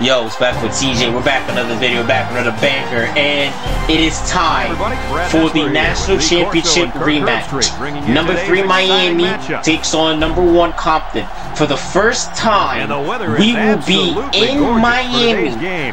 Yo, it's back with TJ. We're back with another video, back with another banker, and it is time for the national championship rematch. Number three Miami takes on number one Compton. For the first time, we will be in Miami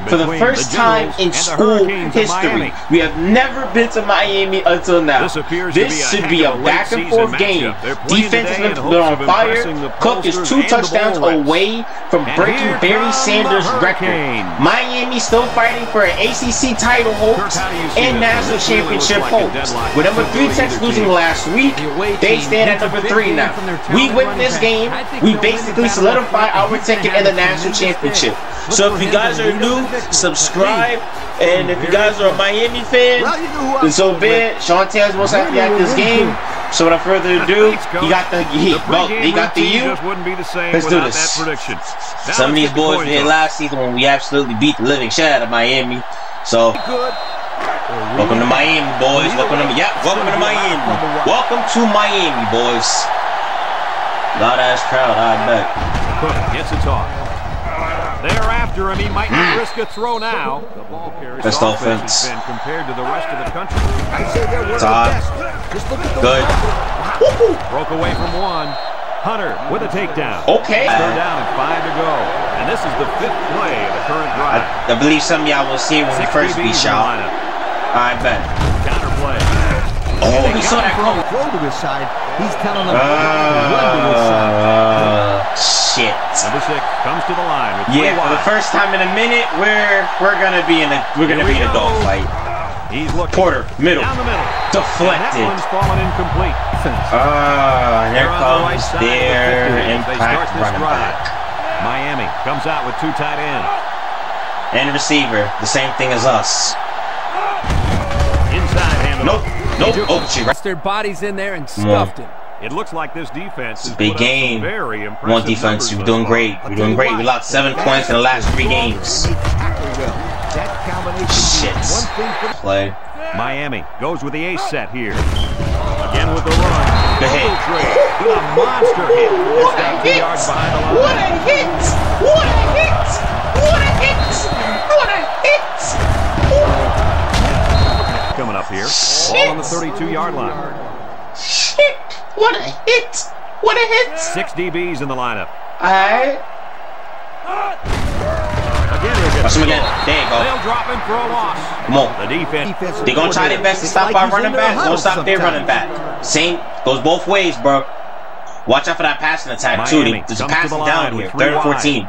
for the first time in school history. We have never been to Miami until now. This should be a back and forth game. Defense has been on fire. Cook is two touchdowns away from breaking Barry Sanders' record. Miami still fighting for an ACC title hopes and national championship hopes. With number three Techs losing last week, they stand at number three now. We win this game, we basically solidify our ticket in the national championship. So if you guys are new, subscribe. And if you guys are a Miami fan, then so be it. Sean Taylor's most happy at this game. So without further ado, he got the he, well, he got the U. Let's do this. Some of these boys were here last season when we absolutely beat the living shit out of Miami. So welcome to Miami, boys. Welcome to yeah, welcome to Miami. Welcome to Miami, boys. Loud ass crowd, I bet. Cook gets a toss. They're after him. He might not risk a throw now. The ball carries Best offense. been compared to the rest of the country. Todd. Good. Broke away from one. Hunter with a takedown. Okay. Third down and five to go. And this is the fifth play of the current drive. I, I believe some of y'all will see when we Six first beat DBs in the y'all. lineup. I bet. Counter play. Oh, he saw that coming. Throw to his side. He's telling them to run to his side. Uh, Uh, shit. Number six comes to the line with Yeah, for the first time in a minute, we're we're gonna be in a we're gonna Here be we in a go. dogfight. He's looking. Porter, middle, Down the middle. And that deflected. one's fallen incomplete. Ah, here They're the right comes side the their 50 as they start impact running back Miami comes out with two tight ends. and receiver, the same thing as us. Inside handoff. Nope, nope. Oh, she Thrust their bodies in there and Come on. stuffed him. It looks like this defense is Big game. Very impressive One defense, numbers we're doing great. We're doing great. We lost seven points in the last three games. That combination Shit. one thing for Play. Miami goes with the ace set here. Again with the run. Good hit. Double trade. A monster hit. What a hit! yards behind the line. What a hit! What a hit! What a hit! What a hit! Coming up here. Ball on the 32-yard line. Shit! What a hit! What a hit! Six DBs in the lineup. Alright. Again, Watch him again. There you go. They'll drop him for a loss. Come on. The defense. defensive They gonna try their best to stop Like our running back. Don't huddle stop their sometimes. running back. Same goes both ways, bro. Watch out for that passing attack too. Miami There's a passing the down here. with three Third and fourteen.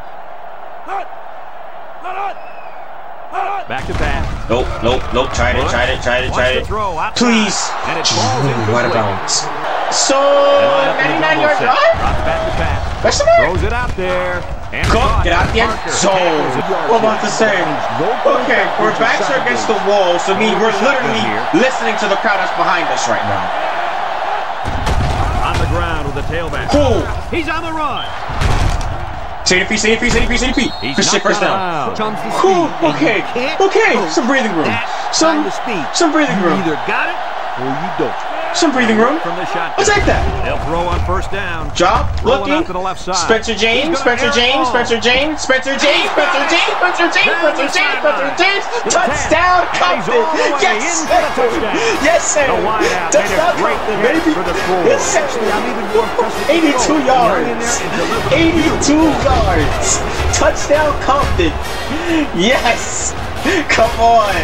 Back to pass. Nope, nope, nope. Tried it, tried it, tried it, Wants tried it. throw outside. Please. And it falls incomplete. Right about. So, They line up in a 99 double yard drive? Drops back to pass. Question mark? Throws it out there. And Cook, get out there. Parker So, what about to say. Okay, we're backs are against the wall, so mean we're literally listening to the crowd that's behind us right now. On the ground with the tailback. Cool. He's on the run. Safety free, safety free, safety free, safety free. He's First down. the Cool. Okay. You Okay. Some breathing room. Some speed. some breathing You room. either got it or you don't. Some breathing room. From the shotgun. I'll take that. They'll throw on first down. Drop. Rolling Looking. to the left side. Spencer James. Spencer James. Spencer James. Spencer James. Spencer James. Spencer James. Spencer James. Spencer James. Touchdown. 10. And he's all the Compton. Yes, in sir. the touchdown. Yes, sir. Touchdown. Compton, baby. for the. Yes. Actually, I'm even more impressed with the 82 throw. He hung in yards. there and delivered. 82 yards. Touchdown Compton. Yes. Come on.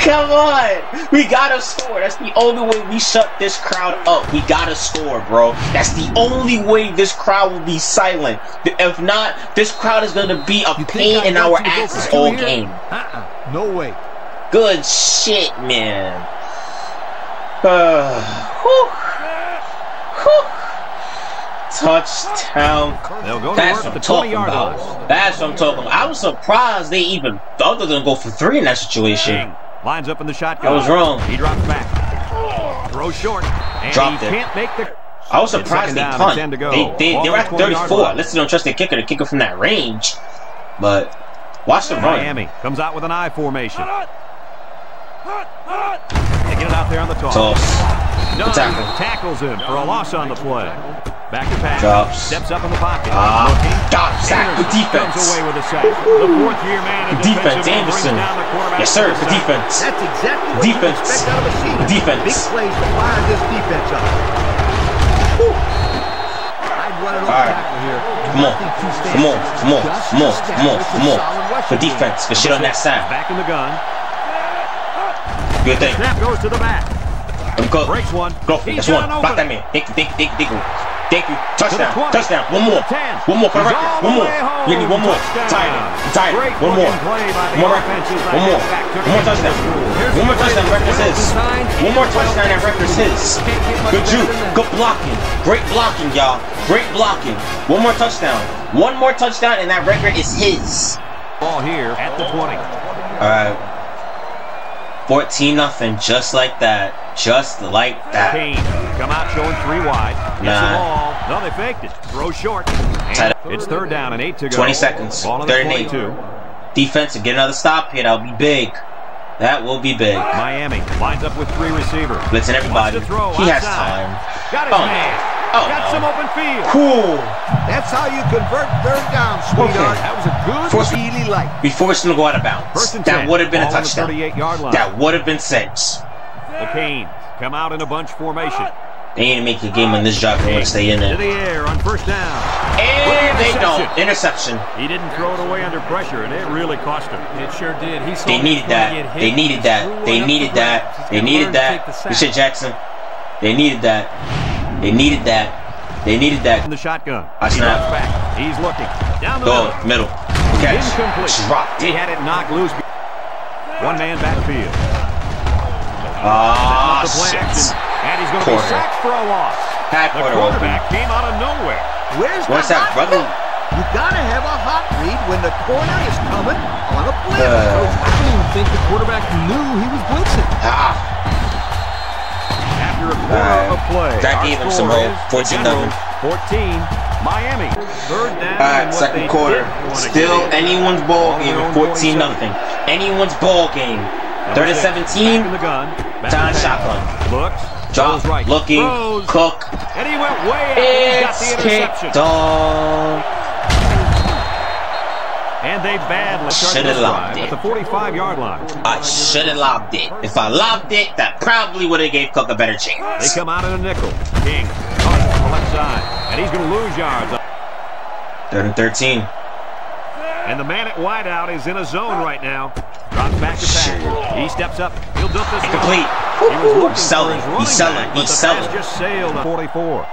Come on. We gotta score. That's the only way we shut this crowd up. We gotta score, bro. That's the only way this crowd will be silent. If not, this crowd is gonna be a You pain in our asses all here? game. Uh-uh. No way. Good shit, man. Uh. Whew. Touchdown They'll go to that's what I'm talking about. That's what I'm talking about. I was surprised they even thought they were gonna go for three in that situation. Lines up in the shotgun. I was wrong. He drops back. Throws short. And Dropped he it. can't make the I was surprised second they down punt. 10 to go. They they they were at 34. line. Unless they don't trust their kicker to kick it from that range. But watch the run. Miami comes out with an I formation. They get it out there on the toss. Toss. Dunn tackle. tackles him for a loss on the play. Back to pass. Drops. Steps up in the pocket. Ah, Looking. got sack for defense. Comes away with a sack. The fourth year man in Defense, Anderson. the Yes, sir, for defense. That's exactly what Defense. you expect out of a senior. Defense. Big plays to fire this defense up. I'd run it off All right. here. Come on. Nothing too fancy. Come on, come on, come on, come on, come on. For defense, for shit on that side. Back in the gun. Good thing. Snap goes to the back. Go. Breaks one. Go. That's one. Block that man. Thank you, thank you, thank you, thank you. Thank you. To Touchdown. Touchdown. One more. To the 10. One more for record. One more. Give me one more. Tired. I'm tired. One more. looking play by the One more. offensive One more. One more it to the touchdown. One more touchdown. Record his. One more touchdown. That record is his. Good juke. Good blocking. Great blocking, y'all. Great blocking. One more touchdown. One more touchdown, and that record is his. Ball here at the 20. All right. 14 nothing, just like that. Just like that. Kane come out showing three wide. Nah. the. No, they faked it. Throw short. And it's third down and eight to go. 20 seconds. Ball Third and eight. Defense and get another stop here. That'll be big. That will be big. Miami lines up with three receivers. Blitzing everybody. Throw He has time. Got his Oh, man. Oh, Got no. some open field. Cool. That's how you convert third down, sweetheart. That was a good Force- Really light. Before it's gonna go out of bounds. That would have been a Ball on the touchdown. 38-yard line. That would have been six. The Canes come out in a bunch formation. They ain't to make a game on this job. They want to stay in To there. the air on first down. And they don't. Interception. Interception. He didn't throw it away under pressure, and it really cost him. It sure did. He They needed was gonna that. They needed that. They needed that. They needed that. take the sack. Richard Jackson. They needed that. They needed that. They needed that. In the shotgun. I he snap. back. He's looking. Down the Go middle. middle. Catch. Incomplete. Dropped He had it knocked loose. One man backfield. Ah, the play shit. action. And he's going to be sacked for a loss. Half The quarter open. quarterback came out of nowhere. Where's What's the that, hot brother? You gotta have a hot read when the corner is coming on a blitz. Uh, I don't even think the quarterback knew he was blitzing. Ah. After a quarter of play, That gave him some hope. 14 Generals, nothing. 14, Miami. Third down. All right, second quarter. Still anyone's ball game on at their own 14 47. nothing. Anyone's ball game. Third and 17. Back in the gun. Back Time shotgun. Looks. Throws right. Looking. Cook. And he went way out. Got It's kicked off. And they badly started Shoulda this lobbed it. at the 45-yard line. I should have lobbed it. If I lobbed it, that probably would have gave Cook a better chance. They come out in a nickel. King caught it on the left side. And he's going to lose yards. Third and 13. And the man at wideout is in a zone right now. Drops back to pass. He steps up. He'll dump this. Complete. He was He's selling. for his running He's selling. back, He's selling. just sailed on 44.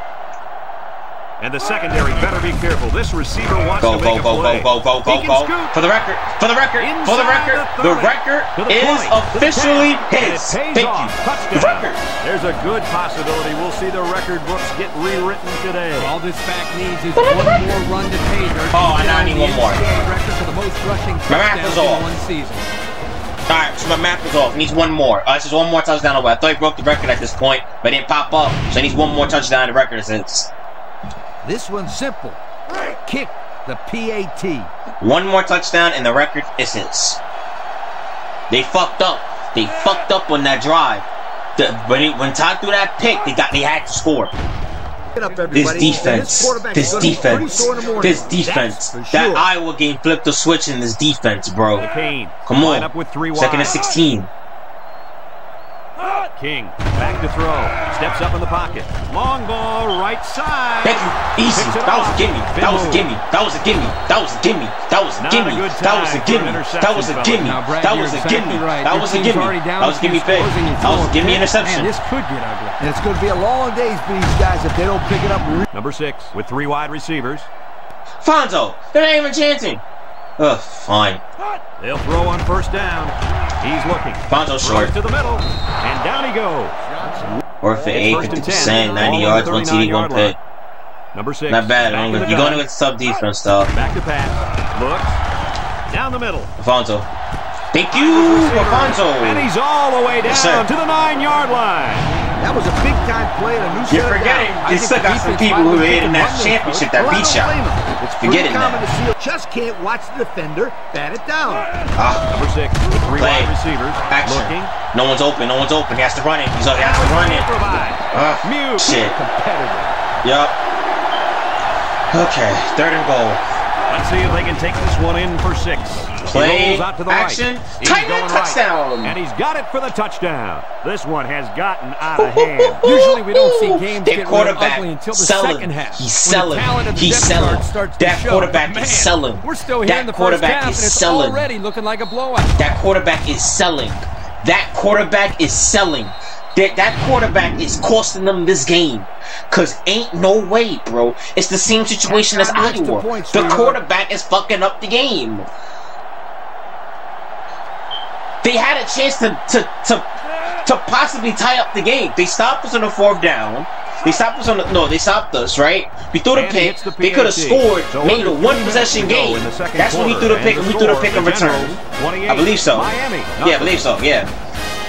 And the secondary better be careful. This receiver wants Go, to go, make go, a play. go, go, go, He go, can go. For the record, for the record, for the record, the the record to the is 20, the officially 10, his. Thank off. you. Touchdown. The record. There's a good possibility we'll see the record books get rewritten today. All this back needs is one more run to pay dirt. Oh, and I need one more. Record for the most rushing My math is in off. one season. All right, so my math is off. Needs one more. Uh, this is one more touchdown away. I thought he broke the record at this point, but it didn't pop up. So he needs one more touchdown. The record is his. This one's simple. Kick the PAT. One more touchdown, and the record is his. They fucked up. They fucked up on that drive. The, when, he, when Todd threw that pick, they got they had to score. Up, This defense, quarterback this is gonna be pretty defense, sore in the morning. this defense. That's for That sure. Iowa game flipped the switch in this defense, bro. Come on. up with three Second and wide. 16. King back to throw. Steps up in the pocket. Long ball right side. Thank you. Easy. Picks it That was a gimme. That was a gimme. That was a gimme. That was a gimme. That was a gimme. That was a gimme. That was a gimme. That was a gimme. That was a gimme. That was a gimme big. scores and you That was a a gimme interception. Man, this could get ugly. And it's going to be a long day for these guys if they don't pick it up. Number six with three wide receivers. Fonzo, they're not even chanting. Ugh, fine. They'll throw on first down. He's looking. Fonzo Throws short. to the middle. And down he goes. Or for It's 8, 50%, 90 yards, one TD, one 39-yard pick. Number six. Not bad. I'm in gonna- You're going gun. with sub defense stuff. Back to pass. Looks. Down the middle. Alfonso. Thank you, Alfonso. And he's all the way down Yes, to the nine-yard line. That was a big time play and a new set You're of forgetting. You I think still the got some people who finally hit in that up on this, championship, that beat don't shot. blame 'em. It's pretty Forgetting common that. to see. Just can't watch the defender bat it down. Ah, Number six three Play. wide receivers. action. Looking. No one's open. No one's open. He has to run it. He's he has to run it. Provide. Ah, Mute. shit. Competitor. Yup. Okay, third and goal. Let's see if they can take this one in for six. Play, He rolls out to the action, right. He's tight end, right. touchdown. And he's got it for the touchdown. This one has gotten out of hand. Usually we don't see games Their get quarterback ugly until the selling. second half. He's selling. talent of the He's selling. starts That show. quarterback Man, is selling. We're still here That in the first quarterback half, is selling. already looking like a blowout. That quarterback is selling. That quarterback is selling. That that quarterback is costing them this game. Cause ain't no way, bro. It's the same situation as Iowa. points, The quarterback is fucking up the game. They had a chance to to to to possibly tie up the game. They stopped us on the fourth down. They stopped us on the no. They stopped us right. We threw the And pick. the They could have scored, So made a one possession minutes to go game. in the second That's when we threw the pick. And We threw the pick in the return. I believe so. Miami, Yeah, I believe so. Yeah.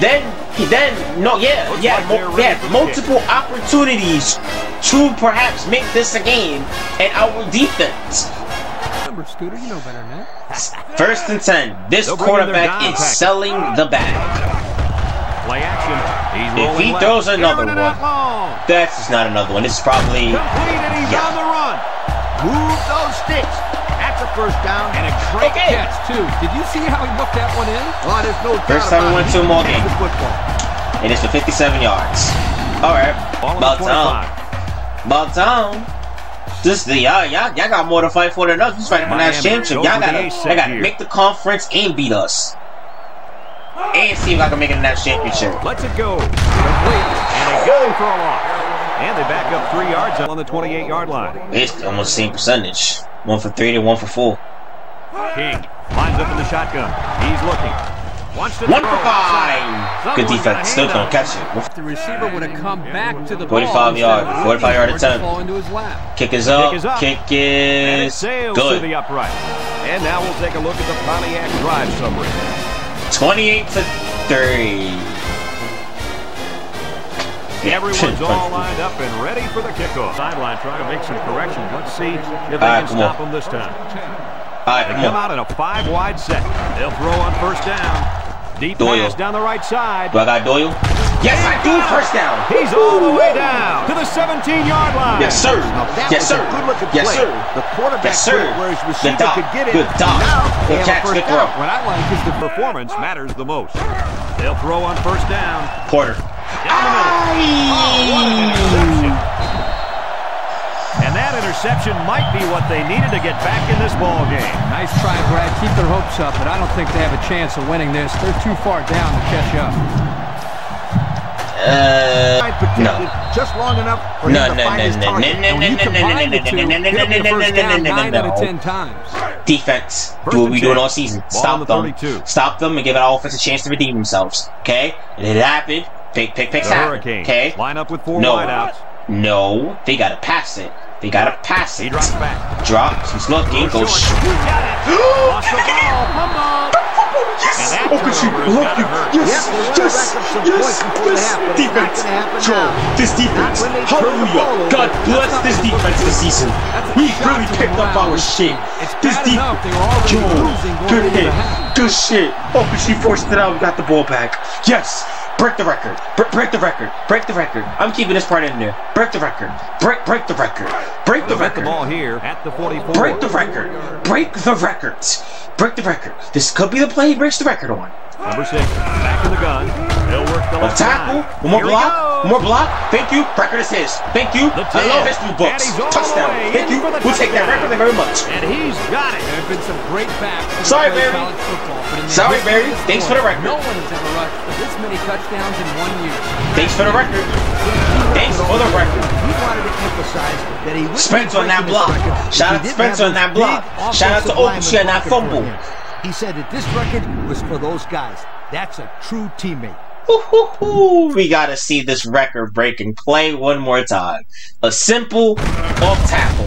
Then he then no yeah Looks yeah like mo- they're they ready had for the multiple opportunities to perhaps make this a game, and our defense. Remember, Scooter, you know better. First and ten. This They'll bring in their quarterback is package. selling the bag. Play action. If he left. throws another one. That's just not another one. This is probably Complete and he's Yeah. on the run. Move those sticks. That's a first down. And a great Okay. catch, too. Did you see how he looked that one in? Oh, there's no doubt First time we went it. to a He ball can game. catch it is for 57 yards. All right, Ball on about the time. 25. About time. This the y'all y'all y'all got more to fight for than us. We fighting for that championship. Y'all gotta ace y'all gotta here. make the conference and beat us. And see if I can make it a national championship. Let's it go. Complete. And they got him for a loss. And they back up three yards on the 28-yard line. It's almost the same percentage. One for three to one for four. King lines up in the shotgun. He's looking. Wants to One for five. Good Someone got a defense. Still don't catch it. The receiver would have come back to the 45 ball. instead yard, 45 yard for it to attempt. Fall into his lap. Kick is up. Kick is up. Kick And it is sails to good. the upright. And now we'll take a look at the Pontiac drive summary. 28 to 3. Everyone's all lined up and ready for the kickoff. Sideline trying to make some corrections. Let's see if they All right, can come on. stop them this time. Alright, They come come on. out in a five-wide set. They'll throw on first down. Deep Doyle. pass down the right side. Do I got Doyle? Yes, I do. First down. He's all the way down to the 17-yard line. Yes, sir. Yes, sir. good-looking Yes, play. sir. The quarterback Yes, sir. where his Good receiver dot. could get it. Good dot. Now they Good catch. first Good throw. What I like is the Performance matters the most. They'll throw on first down. Porter. Down the middle. Oh, what an interception. And that interception might be what they needed to get back in this ball game. Nice try, Brad. Keep their hopes up, but I don't think they have a chance of winning this. They're too far down to catch up. Uh, Line protected no. just long enough for No, him to no, find no, his no, target. no, no, And when you no, no, combine no, the no, two, no, no, no, it'll be no, first no, down no, no, nine out of no. ten times. Defense. First Do what and we 10. doing all season. Ball on Stop the them. 32. Stop them and give our offense a chance to redeem themselves. Okay? And it happened. Pick, pick, picks The happen. Hurricanes Okay? line up with four No. wideouts. No. They gotta pass it. They gotta pass it. He drops back. Drops. He's looking. Goes Goes. short. Got it. Lost the ball. Fumble. Yes! And that Oh, good shit. turnover I has love you. Yes! Yep, Yes! rack up some Yes! points Yes! have, but it's not Defense. Joe, this defense. when they turn the ball Hallelujah. God bless this defense this season. We really picked up our shit. This defense. enough they were already Joe, good hit. Good shit. Oh, but she forced it out. We got the ball back. Yes. Break the record. Bre- break the record. Break the record. I'm keeping this part in there. Break the record. Break break the record. Break the They'll the ball here at the 44. Break the record. Break the record. Break the record. This could be the play he breaks the record on. Number six, back in the gun. They'll work the left tackle. side. One more Here block. One more block. Thank you. Record is his. Thank you. I love history books. And he's all the Touchdown. Thank you. We'll take that record. Very much. And he's got it. There have been some great backs. Sorry, Barry. college football, but in the Sorry, Barry. Thanks for the record. No one has ever rushed for this many touchdowns in one year. Thanks for the record. Thanks for the record. He wanted to emphasize that he Spencer on that block. Shout out to Spencer on that block. Shout out to Oguchi on that fumble. He said that this record was for those guys. That's a true teammate. We gotta see this record breaking play one more time. A simple off tackle.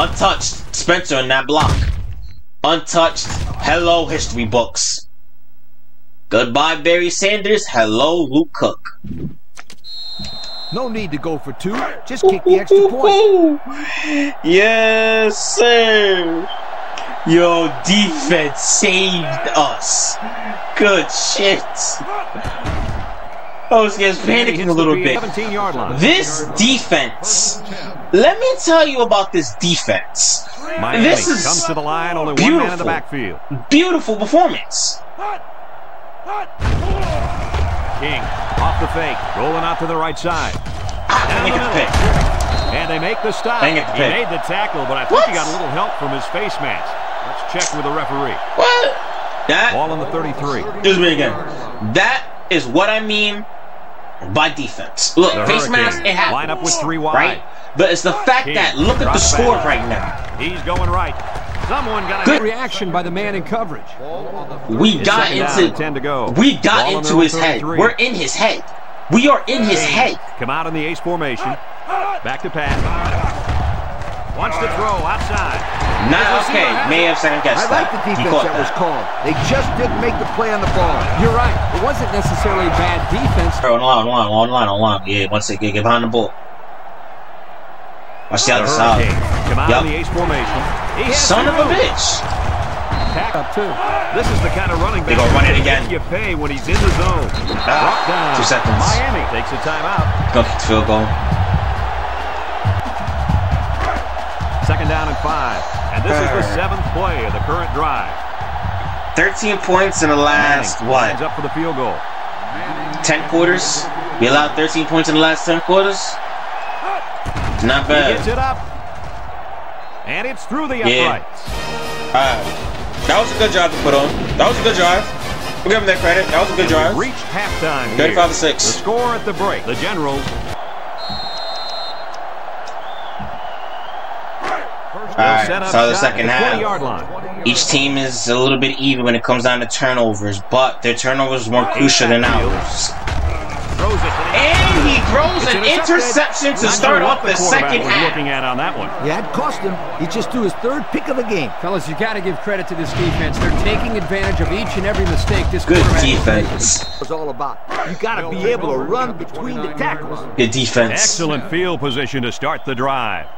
Untouched. Spencer on that block. Untouched. Hello, history books. Goodbye, Barry Sanders. Hello, Luke Cook. No need to go for two. Just kick the extra point. Yes, sir. Yo, defense saved us. Good shit. Was just panicking a little bit. 17-yard line. This defense. Let me tell you about this defense. Miami This is comes to the line, only one man in the beautiful. backfield. Beautiful performance. King off the fake, rolling out to the right side. Ah, let the pick. And they make the stop. Dang it, the he made the tackle, but I think What? he got a little help from his face mask. Let's check with the referee. What? That Ball on the 33. Excuse me again. That is what I mean by defense. Look, The face mask, it happens. line up with three wide. Right? But it's the fact that look at the score back. right now. He's going right. Someone got a Good. Reaction by the man in coverage. We got down into 10 to go. we got Ball into his head. We're in his head. We are in his head. Come out in the ace formation. Back to pass. Wants to throw outside. Not okay. May have second guess I like the that. He defense caught that was called. They just didn't make the play on the ball. You're right. It wasn't necessarily bad defense. On line, on line, on line, line. Yeah, once again, get behind the ball. Watch the The other side. Come out Yup. the ace formation. Son of a bitch. Tack Up too. This is the kind of running They back gonna run it again. You pay when he's in the zone. Ah, two seconds. Miami takes a timeout. Go kick the field goal. Second down and five. And this is the seventh play of the current drive. 13 points in the last, Manning what, up for the field goal. 10 quarters? We allowed 13 points in the last 10 quarters? Not bad. He gets it up. And it's through the Yeah. uprights. That was a good drive to put on. That was a good drive. We'll give him that credit. That was a good drive. Reached halftime here. 35 to The 6. score at the break. The Generals. Alright, set so the second half. 20-yard line. Each team is a little bit even when it comes down to turnovers, but their turnovers more crucial than ours. Throws it to the And he throws an interception to start off what the quarterback second was half. looking at on that one. Yeah, it cost him. He just threw his third pick of the game. Fellas, you got to give credit to this defense. They're taking advantage of each and every mistake this Good quarterback is defense. It's all about. You got to be able to run between the tackles. Good defense. Excellent field position to start the drive.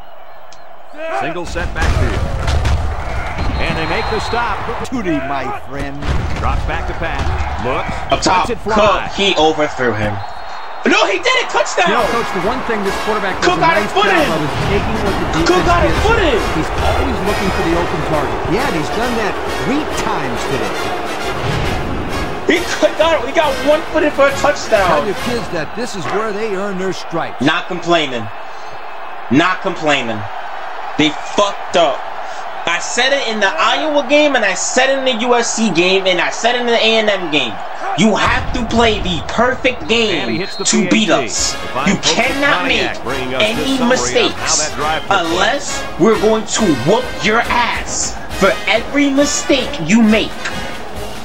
Single set backfield. And they make the stop. Tootie, my friend. Drops back to pass. Looks. Up top, lets it fly. Cook, he overthrew him. No, he did it! You Touchdown! know, Coach, the one thing this quarterback does Cook a got nice his foot in. of is taking what the defense Cook got his foot in. He's always looking for the open target. Yeah, he's done that three times today. He got, he got one foot in for a touchdown. Tell your kids that this is where they earn their stripes. Not complaining. Not complaining. They fucked up. I said it in the Iowa game, and I said it in the USC game, and I said it in the A&M game. You have to play the perfect game the to beat us. You cannot make Pontiac bringing us this any mistakes how that drive took place. unless we're going to whoop your ass for every mistake you make.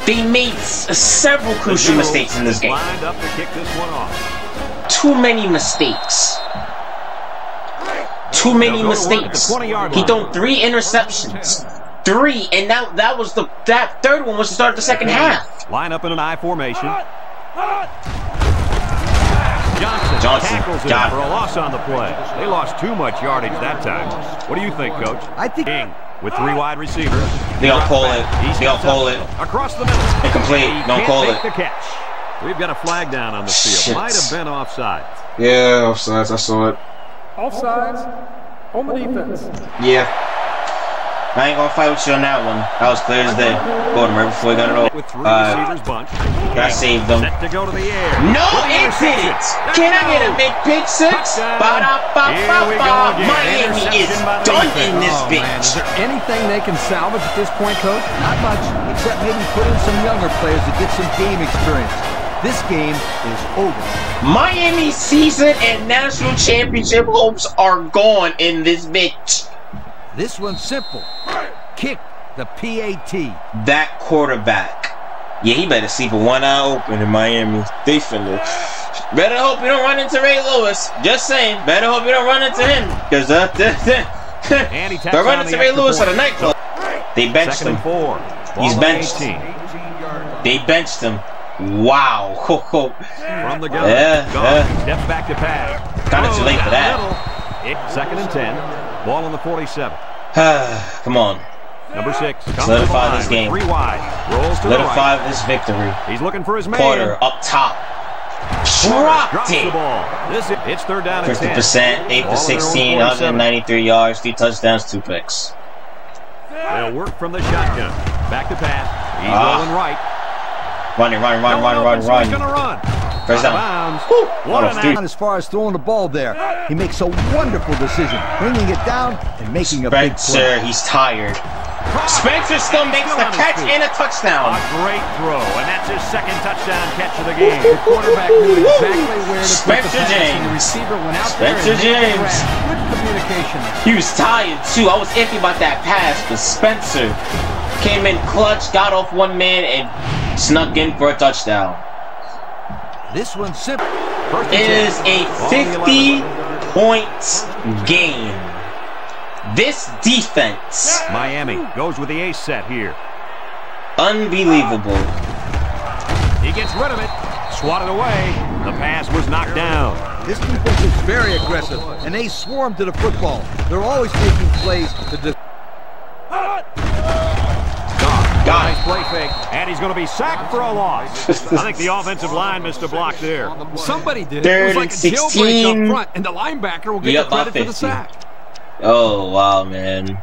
They made several crucial mistakes in this game. Lined up to kick this one off. Too many mistakes. Too many They'll go to work at the mistakes. He line. thrown three interceptions. Three, and now that was the that third one was to start the second half. Line up in an I formation. Johnson, Johnson, tackles him got for a loss on the play. They lost too much yardage that time. What do you think, Coach? I think- King with three wide receivers. They don't call it. They don't call it. Across the middle. Incomplete. Don't call it. the catch. We've got a flag down on the field. Shit. Might have been offside. Yeah, offsides. I saw it. Offsides on the defense. Yeah. I ain't gonna fight with you on that one. That was clear as day. Gordon right before he got it over. With three Uh, receivers bunched. I saved them. Set to go to the air. No, With it Can I get a big pick six? Ba-da-ba-ba-ba. Here we go again. Miami is Interception by the done in this Oh, man. Is there anything they can salvage at this point, Coach? Not much, except maybe put in some younger players to get some game experience. This game is over. Miami season and national championship hopes are gone in this bitch. This one's simple. Kick the PAT. That quarterback. Yeah, he better sleep with one eye open in Miami. They finna. Better hope you don't run into Ray Lewis. Just saying. Better hope you don't run into him. Because uh, And he tacks they're running the to Ray extra Lewis at point. a nightclub. They benched Second him. four. He's benched. 18. They benched him. Wow. From the gun. Yeah, yeah. Steps back to pass. Kinda too late for that. the middle. It- Second and 10. Ball on the 47. Come on. Number six. Solidify to the line this game. Three wide. Rolls to Solidify right. this victory. He's looking for his man. Porter up top. Dropped it. This is, it's third down and 10. 50%, 8 for Ball on their own 16, 193 yards, 3 touchdowns, 2 picks. They'll work from the shotgun. Back to pass. He's Ah. rolling right. Running, running, run, Going run, open, run, so he's run. gonna run. First Out down. bounds. Whew. What Out an. As far as throwing the ball there, he makes a wonderful decision, bringing it down and making a big Spencer, he's tired. Spencer still makes the catch and a touchdown. A great throw, and that's his second touchdown catch of the game. The quarterback knew exactly where to put the Spencer pass, and the receiver went out there Spencer and made James. Good communication. He was tired too. I was iffy about that pass, but Spencer came in clutch, got off one man, and snuck in for a touchdown. This one's simple. First and It 10. is a 50 11. point game. This defense, Miami goes with the ace set here. unbelievable. He gets rid of it. Swatted away. The pass was knocked down. This defense is very aggressive, and they swarm to the football. They're always making plays to de- Got Nice it. play fake. And he's going to be sacked for a loss. I think the offensive line missed a block there. Somebody did. Third it was like a and jailbreak 16. up front, and the linebacker will get Yep, the credit for the sack. Oh wow, man.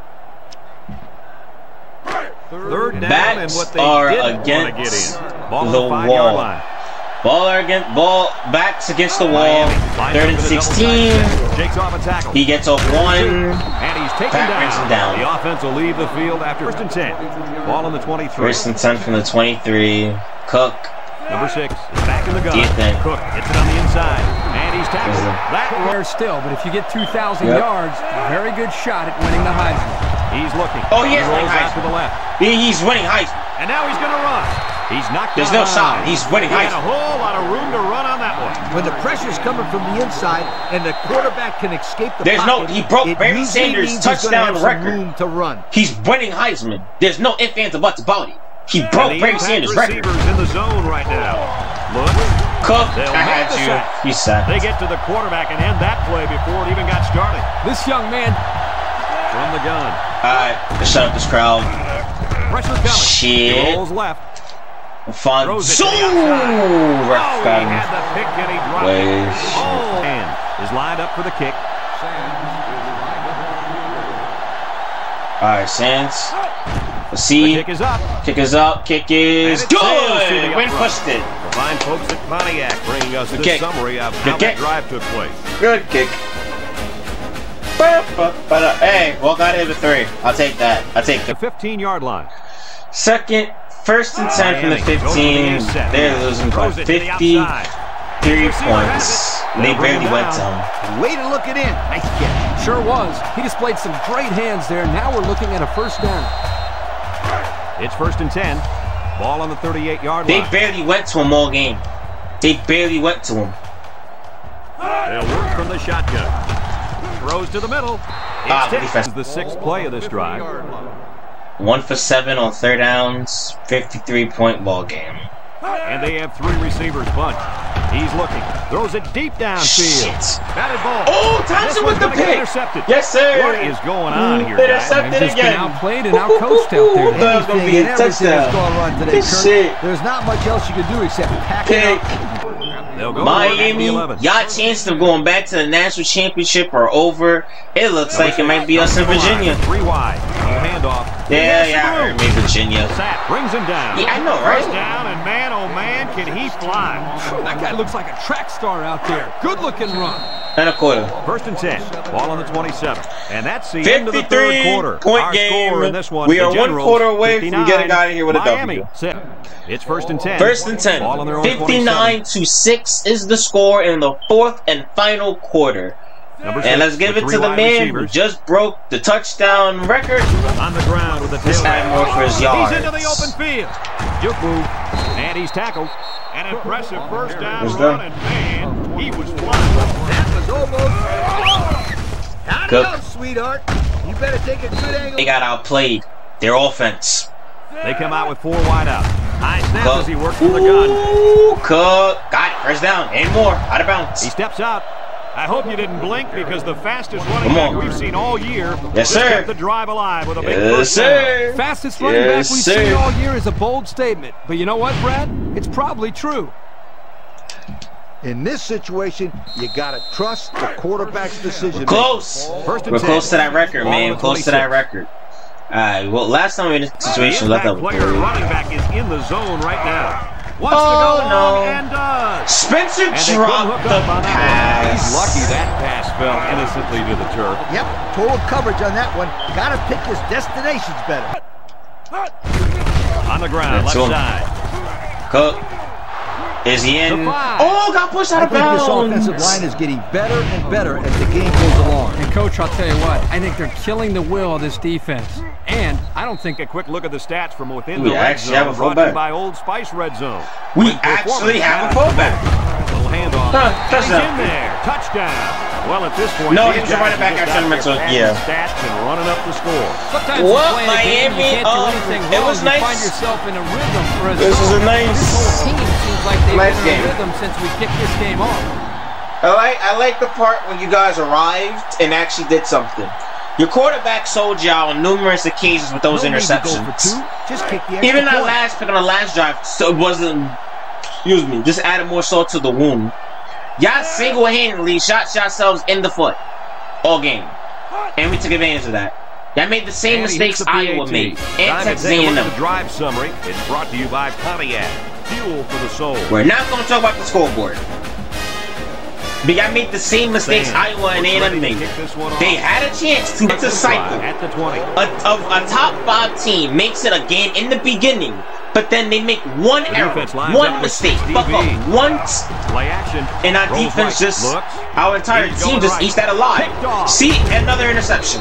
Third down Backs and what they are didn't to get against in. Ball the the five-yard wall. Line. Ball against ball backs against the wall. Miami lines Third and with a double 16. tight off a tackle. He gets off one. And he's taken down. down. The offense will leave the field after first and 10. Ball on the 23. First and ten from the 23. Cook. Number six is back in the gun. Do you? Cook gets it on the inside. And he's tackled. Is That There still, but if you get 2,000 Yep. yards, very good shot at winning the Heisman. He's looking. Oh, he is rolls winning out to the left. He- He's winning Heisman. And now he's going to run. He's knocked There's no of shot. bounds. He's winning He had a whole lot of room to run on that one. When the pressure's coming from the inside and the quarterback can escape the There's no- he broke it Barry usually Sanders' means touchdown have record. room to run. He's winning Heisman. There's no ifs, ands, or buts about it. He broke And the Barry Sanders' record. receivers in the zone right now. Look. Cook, They'll I make had you. sack. You sacked. They get to the quarterback and end that play before it even got started. This young man, From the gun. Alright, shut up this crowd. Pressure coming. He Shit. rolls left. Fun. Throws it to Zoom! Ref Oh, got he him. had the pick and he dropped it. Oh, and is lined up for the kick. Alright, Sands. Let's The see. kick is up. Kick is up. Kick is And it sails through good. Win it. The fine folks at Pontiac bringing us kick. summary of Good how kick. that drive took place. Good kick. Hey, well, got hit with three. I'll take that. I'll take The the 15-yard line. second, first and ten from the Miami goes with the 15. They're losing by Throws it 53 outside. Receiver has points. They barely went to down. him. Way to look it in. Nice catch. sure was. He displayed some great hands there. Now we're looking at a first down. It's first and 10. Ball on the 38-yard line. They barely went to him all game. They barely went to him. They'll work from the shotgun. Throws to the middle. It's Ah, defense. This is the sixth play of this drive. One for seven on third downs. 53 point ball game. And they have three receivers bunched. He's looking. Throws it deep downfield. Shit. Batted ball. Oh, Thompson with the pick. Intercepted. Yes, sir. What is going on mm, here, Intercept- guys? Intercepted They've been again. outplayed and outcoached out there. That was gonna be a touchdown. going on today, Good shit. There's not much else you can do except pack it Pick. up. They'll go to work at the Miami, 11. y'all chances of going back to the national championship are over. It looks like it might be us in Virginia. Three wide. Handoff. Yeah, yeah, I heard me. Virginia. Sack brings him down. Yeah, I know, First right? down, and man, oh man, can he fly. That guy looks like a track star out there. Good looking run. And a quarter. First and 10. Ball on the 27. And that's the end of the third quarter. point Our game. score in this one, We are one quarter away from getting out of here with a Miami, W. It's first and 10. First and 10. Ball on their own 59 to 6 is the score in the fourth and final quarter. 27. Number And six, let's give it to the wide man who just broke the touchdown record. on the ground with the Let's tail. add more for his yards. He's into the open field. Juke. And he's tackled. An impressive first down Where's run, that? and man, he was flying. That was almost. Good. Adios, sweetheart. You better take a good angle. They got outplayed. Their offense. They come out with four wide out. High snap Cook. as he works from the gun. Cook. Got it. First down. And more. Out of bounds. He steps out. I hope you didn't blink because the fastest running back we've seen all year Yes, just sir. kept the drive alive with a big Yes, first down. sir. Fastest running Yes, back we've sir. seen all year is a bold statement. But you know what, Brad? It's probably true. In this situation, you got to trust the quarterback's decision. Close. First We're close to that record, man. Close to that record. Alright, well, last time we were in this uh, The situation, left impact that player running back is in the zone right now. Wants Oh, to go oh. no. and does. Spencer And dropped the up on that one. pass. Lucky that pass fell innocently to the turf. Yep, total coverage on that one. Got to pick his destinations better. On the ground, That's left him. side. Cook. Is he in? The five. Oh, got pushed out I of think this bounds. offensive line is getting better and better as the game goes along. And coach, I'll tell you what, I think they're killing the will of this defense. And I don't think a quick look at the stats from within We the red actually have zone. a Brought to fullback. by Old Spice Red Zone. We actually have a matters. fullback. Little handoff. Huh, And He's touchdown. in there. Touchdown. Well, at this point, No, these he's a guys running back are just after out Mitchell, there yeah. Stats and running up the score. sometimes What, you game, Miami? you Um, it was nice. find yourself in a rhythm for a This zone. is a nice- This whole team seems like they've Nice been in game. a rhythm since we kicked this game off. I like I like the part when you guys arrived and actually did something. Your quarterback sold y'all on numerous occasions with those No need to go for interceptions. Just kick the Even that point. last pick on the last drive, so it wasn't. Excuse me, just added more salt to the wound. Y'all single-handedly shot yourselves in the foot all game, and we took advantage of that. Y'all made the same And mistakes the Iowa made and to Texas take a look A&M. The drive summary is brought to you by Pontiac. Fuel for the soul. We're not going to talk about the scoreboard. But y'all made the same mistakes Iowa and A&M made. kick this one They had a chance to hit the cycle. At the 20. A, a, a top five team makes it a game in the beginning, but then they make one The error, one mistake, Steve fuck up once, Play action. and our Rolls defense right. just, Looks. our entire He's team just right. eats that alive. Picked. See, another interception.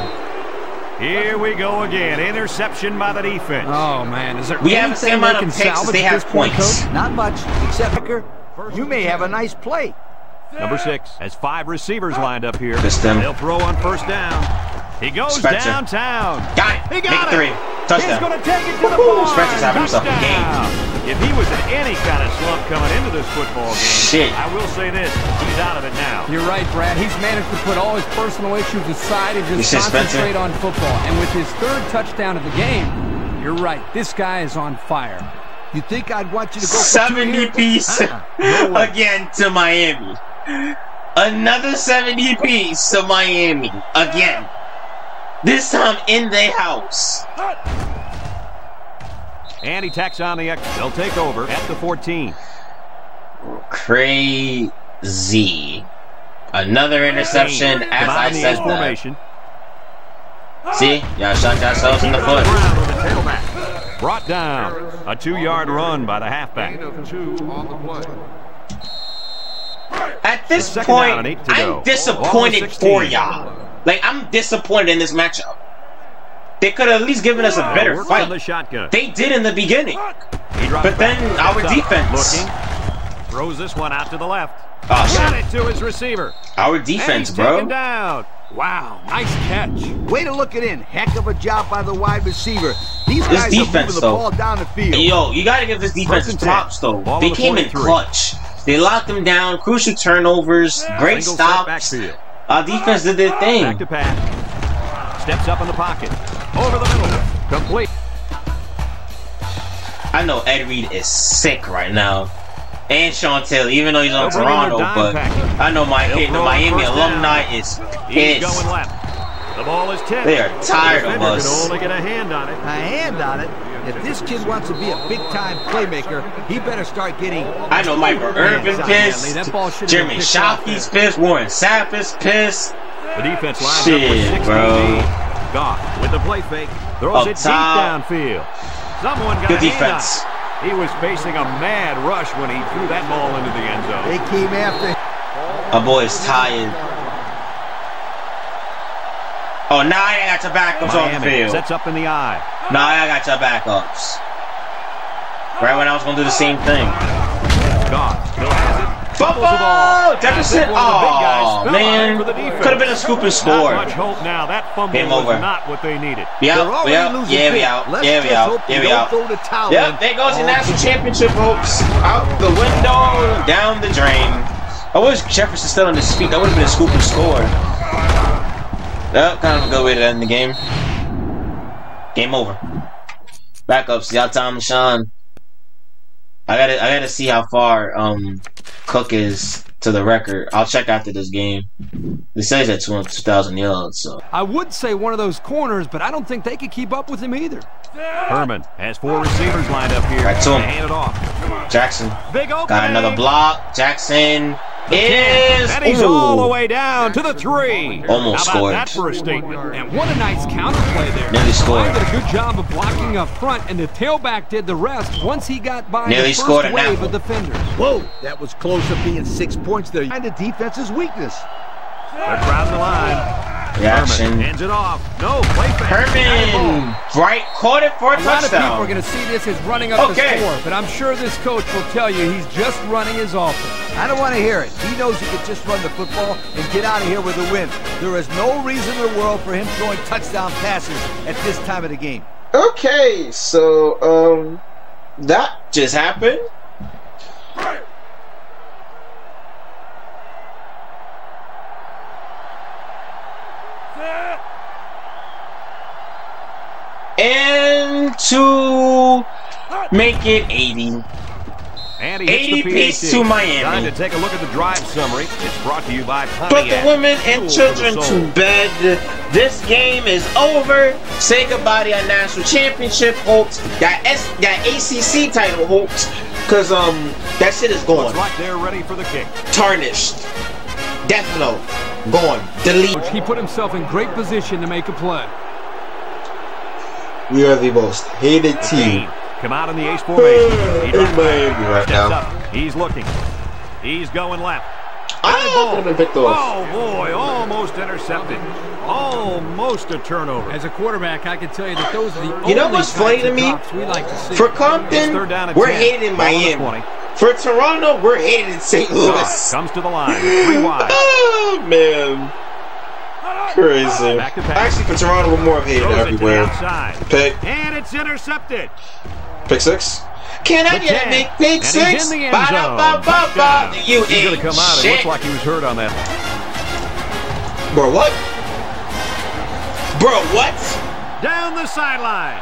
Here we go again. Interception by the defense. Oh man, is there We have the same amount of picks as they have this point, points. Coach? Not much, except Baker, you may have a nice play. Number six has five receivers lined up here. Just them. They'll throw on first down. He goes Spencer. downtown. Got it. He Make got it three. He's Touchdown. going to take it to the Woo-hoo. bar. Spencer's having himself a game. If he was in any kind of slump coming into this football game, Shit. I will say this: he's out of it now. You're right, Brad. He's managed to put all his personal issues aside and just said Spencer? concentrate on football. And with his third touchdown of the game, you're right. This guy is on fire. You think I'd want you to go for two 70 piece. No again to Miami. Another 70 piece to Miami again. This time in their house. And he tacks on the X. They'll take over at the 14. Crazy. Another interception as I Combining said his that. formation. See? Y'all shot yourselves in the Keep it on foot. ground with the tailback. Brought down. A two-yard run by the halfback. At this Second down and point, eight to go. I'm disappointed for y'all. Like, I'm disappointed in this matchup. They could have at least given us a better Works on the fight. shotgun. They did in the beginning. But then our up. defense- Looking. Throws this one out to the left. Oh, Got it to his receiver. Our defense, he's bro. down. Wow, nice catch. Way to look it in. Heck of a job by the wide receiver. These This guys defense, are moving the though. ball down the field. Yo, you gotta give this defense First props though. Ball They on the came in clutch. They locked them down. Crucial turnovers. Great Single stops. Our defense did their Back thing. to pass. Steps up in the pocket. Over the middle. Complete. I know Ed Reed is sick right now. And Sean Taylor, even though he's on They'll bring in their Toronto, but. I know my the Miami alumni down. is pissed. Going left. The ball is tipped. They are tired the of us. Can only get a hand on it. A hand on it. If this kid wants to be a big-time playmaker, he better start getting. I know Michael Irvin That pissed. ball should have Jeremy been picked off Shockey's pissed. Warren Sapp is pissed. The defense lines up with six bro. DB. Goff with the play fake. Throws Up it top. deep downfield. Someone got Good a defense. on. He was facing a mad rush when he threw that ball into the end zone. They came after him. My boy is tired. Oh, now I got your backups on the field. sets up in the eye. Now I got your backups. Right when I was gonna do the same thing. Goff still has it. Bubble! Fumbles the ball. Deficit! Of big guys Oh, man. on it for the defense. Could have been a scoop and Not score. much hope now. That fumble Game was over. not what they needed. We They're out, we already out, losing yeah, we out, Let's yeah, we out, yeah, we out. throw the Yep, there goes the Oh, national championship hopes. Out the window, down the drain. I wish Jefferson still on his feet. That would have been a scoop and score. Yep, kind of a good way to end the game. Game over. Backups, y'all Tom and Sean. I gotta I gotta see how far um Cook is to the record. I'll check after this game. It says at 2,000 yards, so. I would say one of those corners, but I don't think they could keep up with him either. Herman has four receivers lined up here. Right to him. Hand it off. Jackson Big opening. got another block. Jackson is. And he's ooh. all the way down to the three. Almost How about scored. that for a statement? And what a nice counterplay there. Nearly scored. Ryan did a good job of blocking up front, and the tailback did the rest once he got by Nearly the first scored on that wave one. of defenders. Whoa, that was close to being six points there. And the defense's weakness. They're crowding the line. Reaction. Herman hands it off. No, play fake. Herman, right, caught it for a A lot of people are going to see this as running up Okay. the score, but I'm sure this coach will tell you he's just running his offense. I don't want to hear it. He knows he can just run the football and get out of here with a win. There is no reason in the world for him throwing touchdown passes at this time of the game. Okay, so um, that just happened. And to make it 80. And he 80 the piece PAT. to Miami. Time to take a look at the drive summary. It's brought to you by Put the women and children for the soul. to bed. This game is over. Say goodbye to our national championship hopes. That S that ACC title hopes. Cause um that shit is gone. Looks like they're ready for the kick. Tarnished. Death note. Gone. Delete. He put himself in great position to make a play. We are the most hated team. come out in the ace formation. He in. Miami right now. up. He's looking. He's going left. Ah, could have been picked off. Oh boy, almost intercepted. Almost a turnover. As a quarterback, I can tell you that those are the You know only what's funny types to me? we like to see. For It's Compton, down we're 10. hated in Ball on Miami. For Toronto, we're hated in St. Louis. Comes to the line. Three wide. Oh man. Crazy. Back to. Actually, for Toronto, we're more of hated Throws the everywhere. Pick. And it's intercepted. Pick six. Can I The get a big pick six? in the end Ba-da-ba-ba-ba. zone. You He's gonna come out. It looks like he was hurt on that. Bro, what? Bro, what? Down the sideline.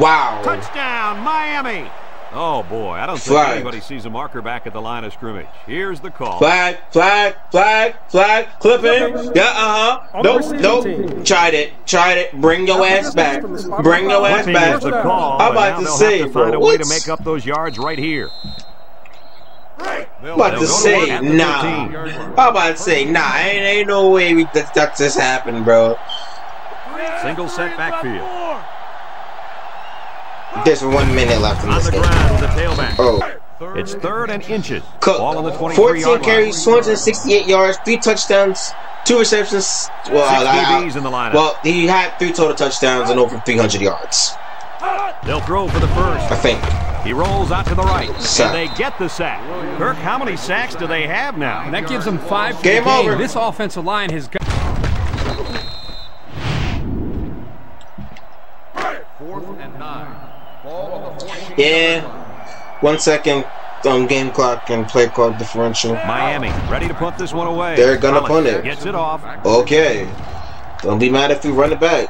Wow. Touchdown, Miami. Oh, boy. I don't Flag. think anybody sees a marker back at the line of scrimmage. Here's the call. Flag, flag, flag, flag, clipping. Yeah, uh-huh. Nope, nope. Tried it, tried it. Bring your ass back. Bring your ass Clipping back. is the call, I'm about to they'll say, to find a way to What? make up those yards right here. I'm about to say, work at nah. I'm about to say, nah. Ain't, ain't no way we, that, that just happened, bro. Single set backfield. There's one minute left in this the game. ground with the tailback. Oh. It's third and inches. Cook. Ball on the 14 carries, 268 yards, three touchdowns, two receptions. Well, Six I- DBs in the well, he had three total touchdowns and over 300 yards. They'll throw for the first. I think. He rolls out to the right. Sack. And they get the sack. Kirk, how many sacks do they have now? And that gives them five Game the game. over. This offensive line has got. Yeah. One second um, game clock and play clock differential. Miami ready to punt this one away. They're gonna punt it. Gets it off. Okay. Don't be mad if we run it back.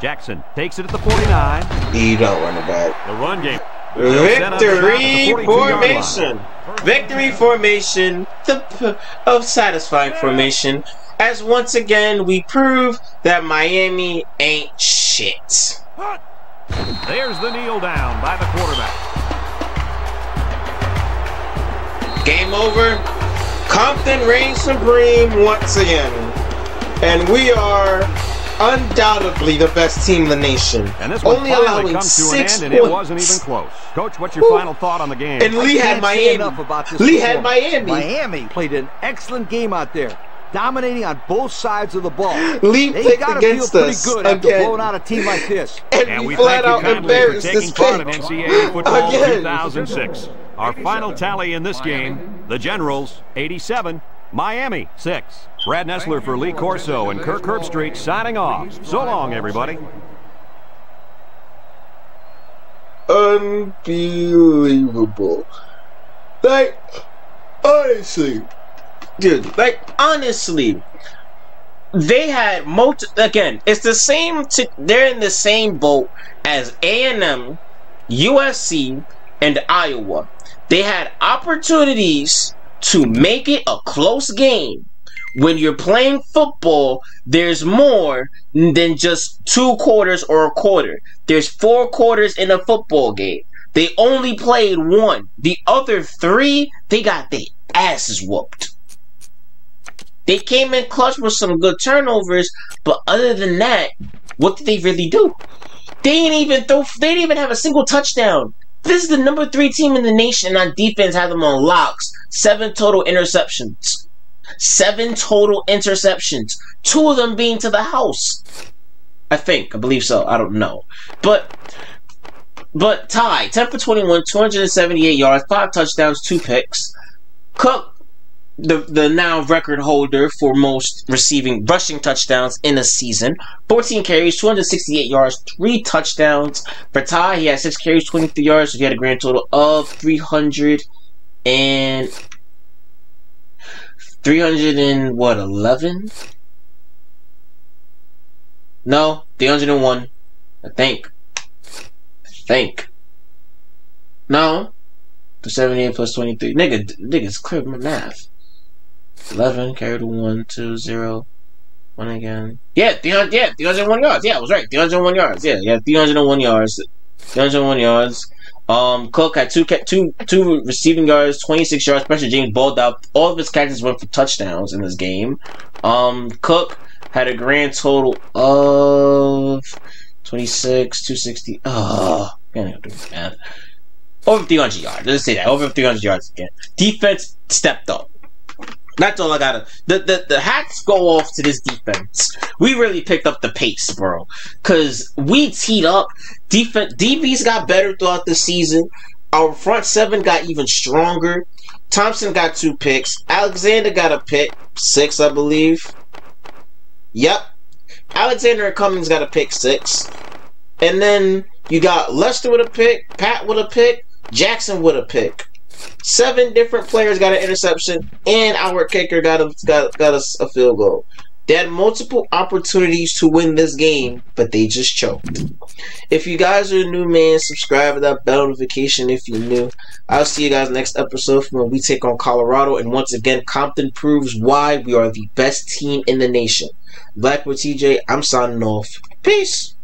Jackson takes it at the 49. You don't run it back. The run game. Set up the trap at the Victory formation. Victory formation. The of satisfying formation. As once again we prove that Miami ain't shit. There's the kneel down by the quarterback. Game over. Compton reigns supreme once again. And we are undoubtedly the best team in the nation. And this one Only allowing comes to an six end, and it wasn't even close. Coach, what's your Woo. final thought on the game? And Lee I had Miami. about Lee had. Miami. Miami played an excellent game out there, dominating on both sides of the ball. Lee they picked gotta feel against pretty us good after again. blowing out a team like this. And, And we we flat thank you out kindly for embarrassed taking this part in pick. NCAA football Again. 2006. Our final tally in this game, the Generals 87, Miami 6. Brad Nessler for Lee Corso and Kirk Herbstreit signing off. So long, everybody. Unbelievable. Like, honestly, dude, like, honestly, they had multi. Again, it's the same. T- they're in the same boat as A and M, USC, and Iowa. They had opportunities to make it a close game. When you're playing football, there's more than just two quarters or a quarter. There's four quarters in a football game. They only played one. The other three, they got their asses whooped. They came in clutch with some good turnovers, but other than that, what did they really do? They didn't even throw. They didn't even have a single touchdown. This is the number three team in the nation and on defense. Had them on locks. Seven total interceptions. Seven total interceptions. Two of them being to the house. I think. I believe so. I don't know. But but Ty, 10 for 21, 278 yards, 5 touchdowns, 2 picks. Cook, the, the now record holder for most receiving rushing touchdowns in a season. 14 carries, 268 yards, 3 touchdowns. For Ty, he had 6 carries, 23 yards, so he had a grand total of 300 and 300 and what, 11? No, 301, I think I think. No. The 78 plus 23. Nigga, nigga's clear my math. 11 carry to 1, 2, 0. 1 again. Yeah, 300, yeah, 301 yards. Yeah, I was right. 301 yards. Yeah, yeah, 301 yards. 301 yards. Um, Cook had two, two, two receiving yards, 26 yards. Spencer James balled out. All of his catches went for touchdowns in this game. Um, Cook had a grand total of 26, 260. Oh, can't do math. Over 300 yards. Let's say that. Over 300 yards again. Defense stepped up. That's all I gotta. The, the the hats go off to this defense. We really picked up the pace, bro. Cause we teed up. Defense DBs got better throughout the season. Our front seven got even stronger. Thompson got two picks. Alexander got a pick, six, I believe. Yep. Alexander and Cummings got a pick six. And then you got Lester with a pick, Pat with a pick, Jackson with a pick. Seven different players got an interception, and our kicker got a, got, got a, a field goal. They had multiple opportunities to win this game, but they just choked. If you guys are new man, subscribe with that bell notification if you're new. I'll see you guys next episode when we take on Colorado. And once again, Compton proves why we are the best team in the nation. BlackBoyTJ, I'm signing off. Peace.